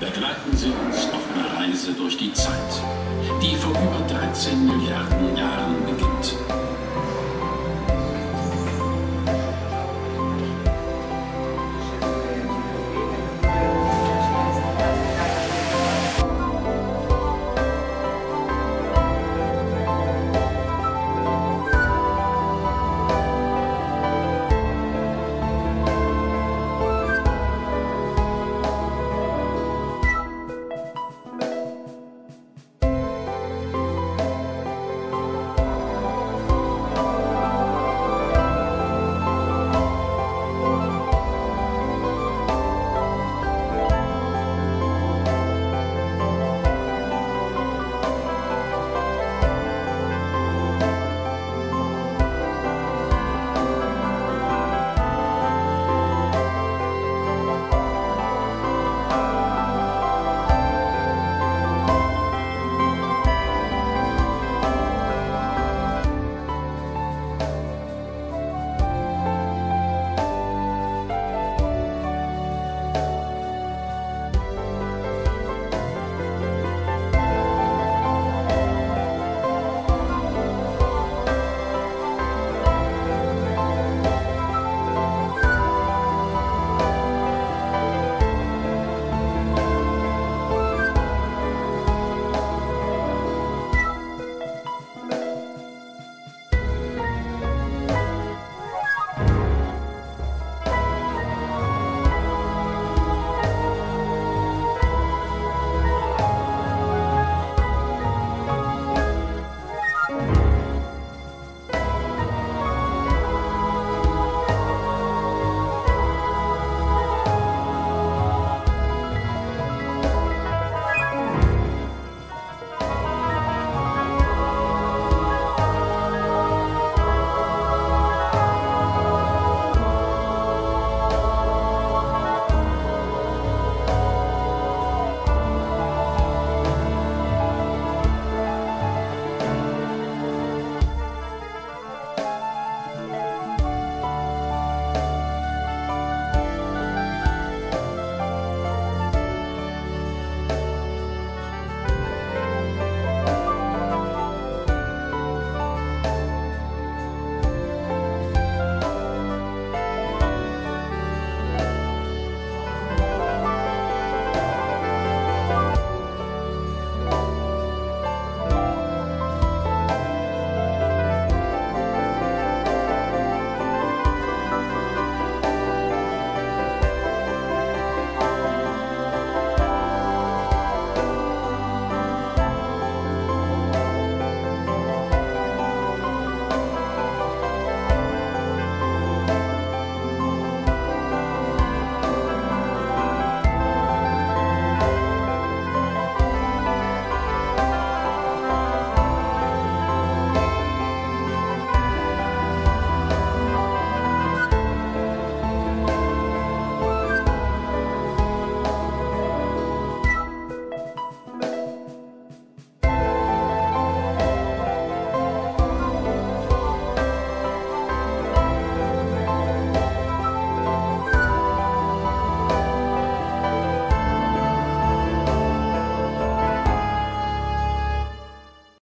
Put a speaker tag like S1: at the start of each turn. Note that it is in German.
S1: begleiten Sie uns auf einer Reise durch die Zeit, die vor über 13 Milliarden Jahren beginnt.